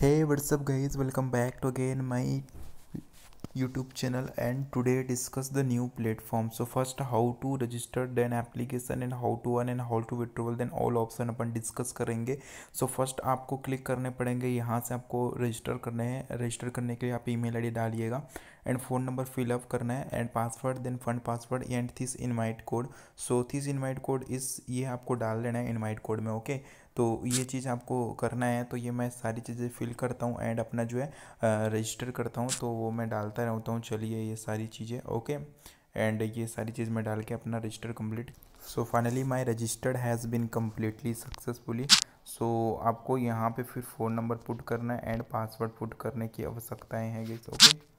Hey WhatsApp guys welcome back to again my YouTube channel and today discuss the new platform so first how to register then application and how to earn and how to withdrawal then all option upon discuss करेंगे। So so first आपको click करने पड़ेंगे। यहाँ से आपको register करने हैं। Register करने के लिए आप ईमेल आई डालिएगा एंड फ़ोन नंबर फिलअप करना है and password then fund password and this invite code so this invite code is ये आपको डाल देना है इन्वाइट कोड में ओके okay? तो ये चीज़ आपको करना है तो ये मैं सारी चीज़ें फिल करता हूँ एंड अपना जो है रजिस्टर करता हूँ तो वो मैं डालता रहता हूँ, चलिए ये सारी चीज़ें ओके एंड ये सारी चीज़ मैं डाल के अपना register complete so finally my registered has been completely successfully so आपको यहाँ पे फिर फ़ोन नंबर पुट करना है एंड पासवर्ड पुट करने की आवश्यकताएँ हैं okay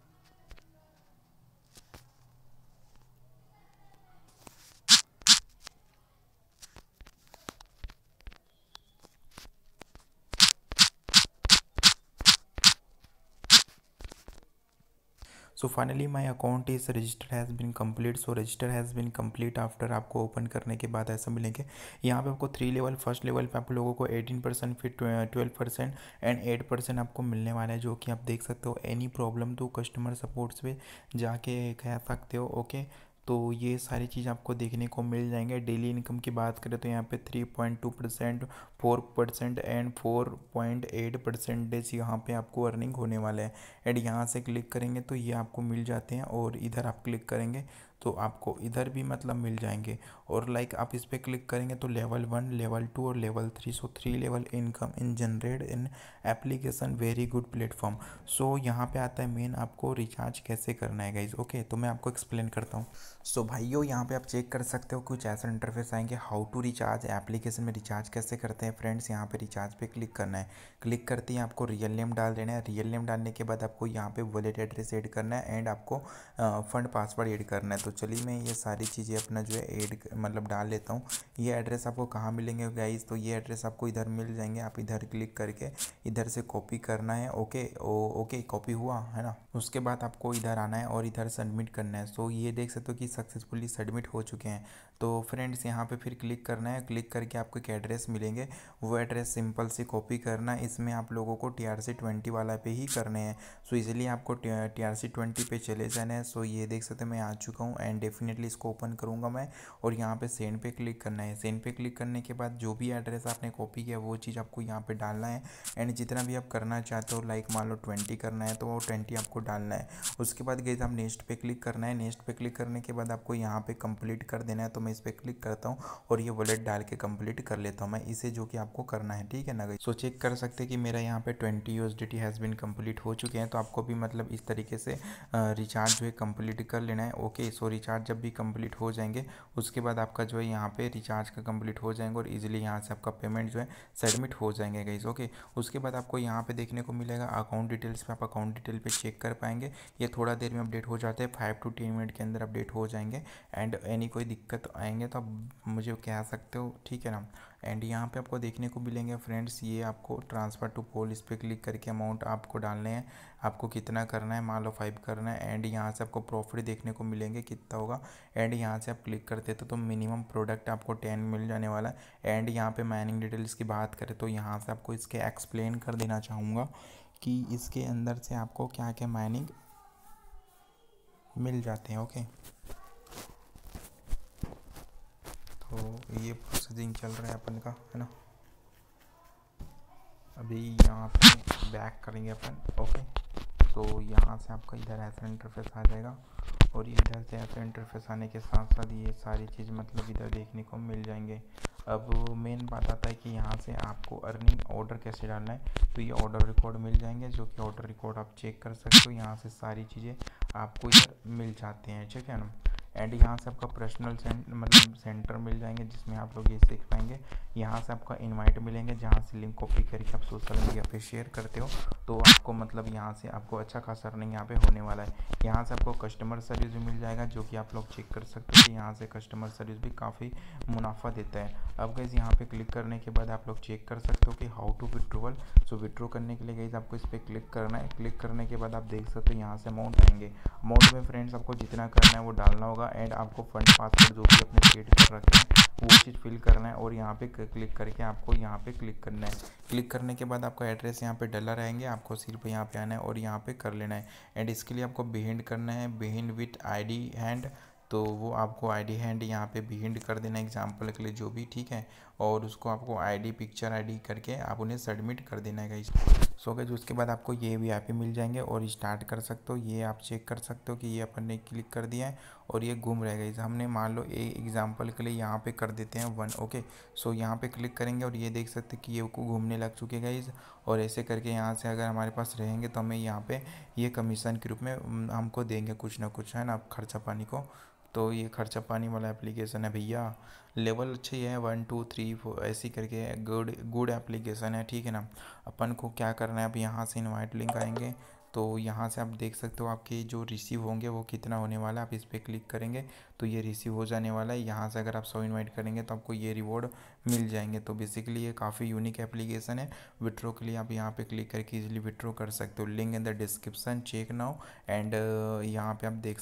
so finally my account is register has been complete so register has been complete after आपको ओपन करने के बाद ऐसा मिलेंगे। यहाँ पे आपको थ्री लेवल फ़र्स्ट लेवल पे आप लोगों को एटीन परसेंट फिर twelve percent and eight percent आपको मिलने वाला है, जो कि आप देख सकते हो। एनी प्रॉब्लम तो कस्टमर सपोर्ट्स पे जाके कह सकते हो ओके तो ये सारी चीज़ आपको देखने को मिल जाएँगे। डेली इनकम की बात करें तो यहाँ पे three point two percent four percent and four point eight percentage यहाँ पे आपको अर्निंग होने वाला है। एंड यहाँ से क्लिक करेंगे तो ये आपको मिल जाते हैं और इधर आप क्लिक करेंगे तो आपको इधर भी मतलब मिल जाएँगे। और लाइक आप इस पर क्लिक करेंगे तो लेवल वन लेवल टू और level three so three level income in generate in application very good platform सो यहाँ पे आता है मेन आपको रिचार्ज कैसे करना है गाइज़ ओके तो मैं आपको एक्सप्लेन करता हूँ। सो so, भाइयों यहाँ पे आप चेक कर सकते हो कुछ ऐसा इंटरफेस आएँगे। हाउ टू रिचार्ज एप्लीकेशन में रिचार्ज कैसे करते हैं फ्रेंड्स यहाँ पे रिचार्ज पे क्लिक करना है। क्लिक करते ही आपको रियल नेम डाल देना है। रियल नेम डालने के बाद आपको यहाँ पे वॉलेट एड्रेस ऐड करना है एंड आपको फंड पासवर्ड ऐड करना है। तो चलिए मैं ये सारी चीज़ें अपना जो है ऐड मतलब डाल लेता हूँ। ये एड्रेस आपको कहाँ मिलेंगे गाइज़ तो ये एड्रेस आपको इधर मिल जाएँगे। आप इधर क्लिक करके इधर से कॉपी करना है। ओके ओ ओके कॉपी हुआ, है ना? उसके बाद आपको इधर आना है और इधर सबमिट करना है। सो ये देख सकते हो कि सक्सेसफुली सबमिट हो चुके हैं। तो फ्रेंड्स यहाँ पे फिर क्लिक करना है। क्लिक करके आपको एक एड्रेस मिलेंगे। वो एड्रेस सिंपल से कॉपी करना। है इसमें आप लोगों को टी आर सी ट्वेंटी वाला पे ही करने हैं। सो इसलिए आपको टी आर सी ट्वेंटी पे चले जाना है। सो ये देख सकते हैं मैं आ चुका हूँ। एंड डेफिनेटली इसको ओपन करूँगा मैं और यहाँ पे सेंड पे क्लिक करना है। सेंड पे क्लिक करने के बाद जो भी एड्रेस आपने कॉपी किया, वो चीज़ आपको यहाँ पे डालना है एंड जितना भी आप करना चाहते हो लाइक मान लो ट्वेंटी करना है तो वो ट्वेंटी आपको डालना है। उसके बाद गए आप नेक्स्ट पे क्लिक करना है। नेक्स्ट पे क्लिक करने के बाद आपको यहाँ पे कंप्लीट कर देना है तो मैं इस पर क्लिक करता हूँ और ये वॉलेट डाल के कंप्लीट कर लेता हूँ मैं। इसे जो कि आपको करना है, ठीक है ना गई सो चेक कर सकते कि मेरा यहाँ पे twenty you has been complete हो चुके हैं तो आपको भी मतलब इस तरीके से रिचार्ज जो है कंप्लीट कर लेना है। ओके सो रिचार्ज जब भी कंप्लीट हो जाएँगे, उसके बाद आपका जो है यहाँ पे रिचार्ज का कंप्लीट हो जाएँगे और इजीली यहाँ से आपका पेमेंट जो है सबमिट हो जाएँगे गाइज़ ओके उसके बाद आपको यहाँ पे देखने को मिलेगा अकाउंट डिटेल्स पे आप अकाउंट डिटेल पे चेक कर पाएँगे। ये थोड़ा देर में अपडेट हो जाते हैं फाइव टू टेन मिनट के अंदर अपडेट हो जाएँगे। एंड एनी कोई दिक्कत आएँगे तो आप मुझे कह सकते हो, ठीक है ना? एंड यहाँ पे आपको देखने को मिलेंगे फ्रेंड्स ये आपको ट्रांसफ़र टू पोल इस पर क्लिक करके अमाउंट आपको डालने हैं। आपको कितना करना है मान लो फाइव करना है। एंड यहाँ से आपको प्रॉफिट देखने को मिलेंगे कितना होगा। एंड यहाँ से आप क्लिक करते तो, तो मिनिमम प्रोडक्ट आपको टेन मिल जाने वाला है। एंड यहाँ पर माइनिंग डिटेल्स की बात करें तो यहाँ से आपको इसके एक्सप्लेन कर देना चाहूँगा कि इसके अंदर से आपको क्या क्या माइनिंग मिल जाते हैं ओके तो ये प्रोसेसिंग चल रहा है अपन का, है ना? अभी यहाँ पे बैक करेंगे अपन ओके तो यहाँ से आपका इधर ऐसा इंटरफेस आ जाएगा और इधर से ऐसा इंटरफेस आने के साथ साथ ये सारी चीज़ मतलब इधर देखने को मिल जाएँगे। अब मेन बात आता है कि यहाँ से आपको अर्निंग ऑर्डर कैसे डालना है तो ये ऑर्डर रिकॉर्ड मिल जाएँगे, जो कि ऑर्डर रिकॉर्ड आप चेक कर सकते हो। यहाँ से सारी चीज़ें आपको इधर मिल जाते हैं, ठीक है ना? एंड यहाँ से आपका पर्सनल मतलब सेंटर मिल जाएँगे जिसमें आप लोग ये सीख पाएँगे। यहाँ से आपका इनवाइट मिलेंगे जहाँ से लिंक कॉपी करके आप सोशल मीडिया पे शेयर करते हो। तो आपको मतलब यहाँ से आपको अच्छा खासा रनिंग यहाँ पे होने वाला है। यहाँ से आपको कस्टमर सर्विस भी मिल जाएगा, जो कि आप लोग चेक कर सकते हो कि यहाँ से कस्टमर सर्विस भी काफ़ी मुनाफा देता है। अब गैस यहाँ पे क्लिक करने के बाद आप लोग चेक कर सकते हो कि how to withdrawal so withdraw करने के लिए गैस आपको इस पर क्लिक करना है। क्लिक करने के बाद आप देख सकते हो यहाँ से अमाउंट आएँगे। अमाउंट में फ्रेंड्स आपको जितना करना है वो डालना होगा। एंड आपको फंड पासवर्ड जो भी अपने सेट कर रखे वो चीज़ फिल करना है और यहाँ पे क्लिक करके आपको यहाँ पे क्लिक करना है। क्लिक करने के बाद आपका एड्रेस यहाँ पे डला रहेंगे, आपको सिर्फ़ यहाँ पे आना है और यहाँ पे कर लेना है। एंड इसके लिए आपको बिहिंड करना है। बिहिंड विथ आईडी हैंड तो वो आपको आईडी हैंड यहाँ पे बिहिंड कर देना है एग्ज़ाम्पल के लिए जो भी, ठीक है? और उसको आपको आईडी पिक्चर आईडी करके आप उन्हें सबमिट कर देना है सो गए उसके बाद आपको ये भी यहाँ पे मिल जाएँगे और स्टार्ट कर सकते हो। ये आप चेक कर सकते हो कि ये अपन ने क्लिक कर दिया है और ये घूम रहेगा इस हमने मान लो एक एग्ज़ाम्पल के लिए यहाँ पे कर देते हैं वन ओके सो यहाँ पे क्लिक करेंगे और ये देख सकते कि ये को घूमने लग चुके गाइज़ और ऐसे करके यहाँ से अगर हमारे पास रहेंगे तो हमें यहाँ पे ये कमीशन के रूप में हमको देंगे कुछ ना कुछ, है ना, खर्चा पानी को। तो ये खर्चा पानी वाला एप्लीकेशन है भैया। लेवल अच्छे है वन टू थ्री फोर ऐसी करके गुड गुड एप्लीकेशन है, ठीक है ना? अपन को क्या करना है, अब यहाँ से इनवाइट लिंक आएँगे। तो यहाँ से आप देख सकते हो आपके जो रिसीव होंगे वो कितना होने वाला है, आप इस पर क्लिक करेंगे तो ये रिसीव हो जाने वाला है। यहाँ से अगर आप सौ इनवाइट करेंगे तो आपको ये रिवॉर्ड मिल जाएँगे। तो बेसिकली ये काफ़ी यूनिक एप्लीकेशन है। विड्रो के लिए आप यहाँ पे क्लिक करके इजीली विड्रो कर सकते हो। Link in the description check now and यहाँ पे आप देख